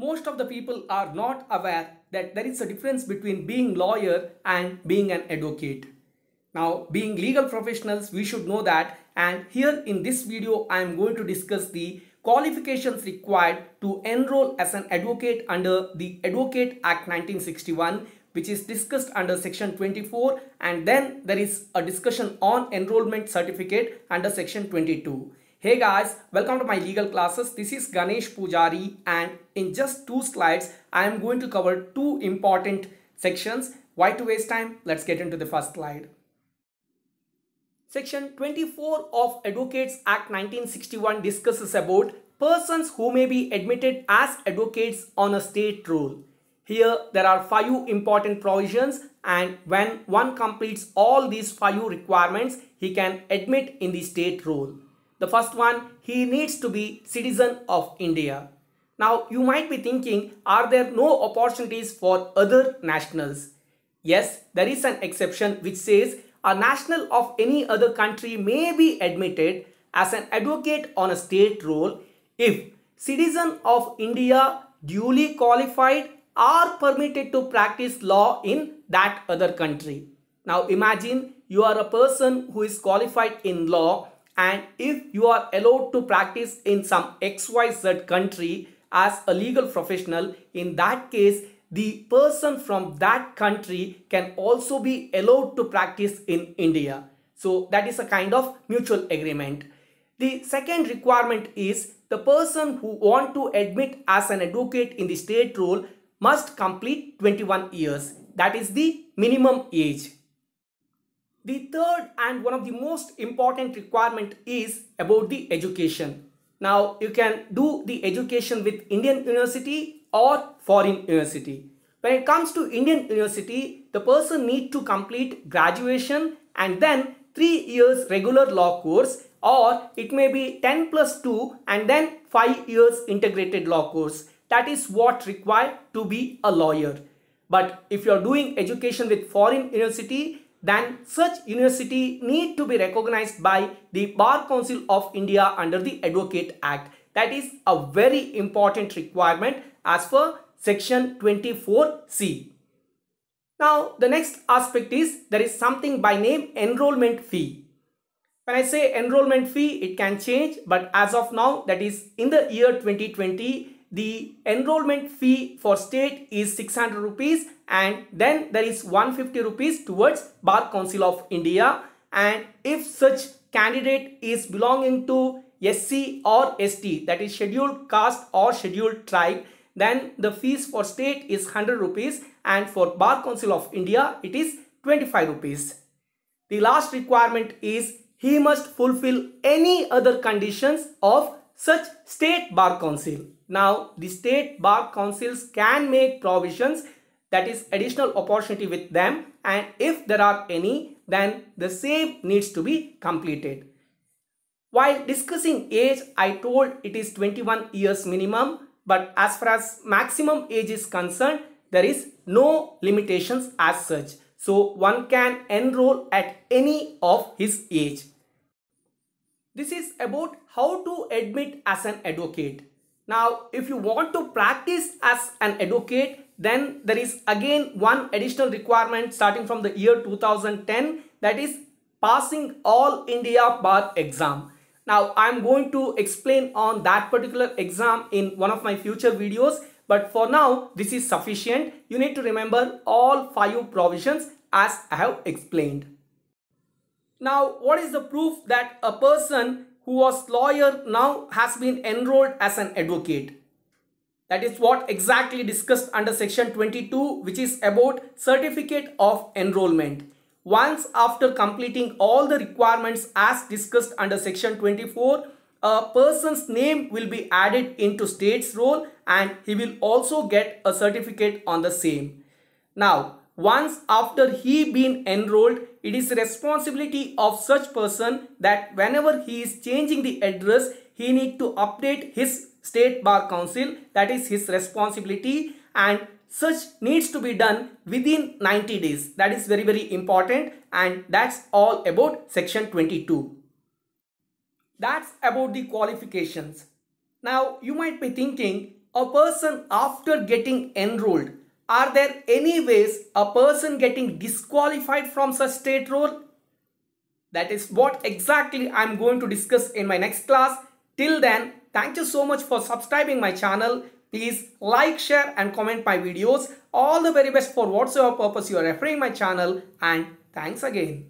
most of the people are not aware that there is a difference between being lawyer and being an advocate. Now, being legal professionals, we should know that and here in this video, I am going to discuss the qualifications required to enroll as an advocate under the Advocate Act 1961 which is discussed under section 24 and then there is a discussion on enrollment certificate under section 22. Hey guys, welcome to my legal classes. This is Ganesh Poojary and in just two slides, I am going to cover two important sections. Why to waste time? Let's get into the first slide. Section 24 of Advocates Act 1961 discusses about persons who may be admitted as advocates on a state roll. Here there are five important provisions and when one completes all these five requirements, he can admit in the state roll. The first one, he needs to be citizen of India. Now you might be thinking, are there no opportunities for other nationals? Yes, there is an exception which says a national of any other country may be admitted as an advocate on a state roll if citizen of India duly qualified are permitted to practice law in that other country. Now imagine you are a person who is qualified in law and if you are allowed to practice in some XYZ country as a legal professional, in that case, the person from that country can also be allowed to practice in India. So that is a kind of mutual agreement. The second requirement is the person who want to admit as an advocate in the state roll must complete 21 years. That is the minimum age. The third and one of the most important requirement is about the education. Now you can do the education with Indian university or foreign university. When it comes to Indian university, the person need to complete graduation and then 3 years regular law course or it may be 10 plus 2 and then 5 years integrated law course. That is what required to be a lawyer. But if you are doing education with foreign university, then such university need to be recognized by the Bar Council of India under the Advocate Act. That is a very important requirement as per section 24C. Now the next aspect is there is something by name enrollment fee. When I say enrollment fee, it can change but as of now that is in the year 2020 the enrollment fee for state is 600 rupees and then there is 150 rupees towards Bar Council of India and if such candidate is belonging to SC or ST that is scheduled caste or scheduled tribe then the fees for state is 100 rupees and for Bar Council of India it is 25 rupees. The last requirement is he must fulfill any other conditions of such state bar council. Now, the state bar councils can make provisions that is additional opportunity with them and if there are any, then the same needs to be completed. While discussing age, I told it is 21 years minimum, but as far as maximum age is concerned, there is no limitations as such. So one can enroll at any of his age. This is about how to admit as an advocate. Now, if you want to practice as an advocate, then there is again one additional requirement starting from the year 2010 that is passing all India bar exam. Now, I am going to explain on that particular exam in one of my future videos. But for now, this is sufficient. You need to remember all five provisions as I have explained. Now, what is the proof that a person who was lawyer now has been enrolled as an advocate. That is what exactly discussed under section 22 which is about certificate of enrollment. Once after completing all the requirements as discussed under section 24, a person's name will be added into state's roll and he will also get a certificate on the same. Now, once after he been enrolled, it is responsibility of such person that whenever he is changing the address, he need to update his state bar council. That is his responsibility and such needs to be done within 90 days. That is very very important and that's all about section 22. That's about the qualifications. Now you might be thinking a person after getting enrolled, are there any ways a person getting disqualified from such state roll? That is what exactly I am going to discuss in my next class. Till then, thank you so much for subscribing my channel. Please like, share and comment my videos. All the very best for whatsoever purpose you are referring my channel and thanks again.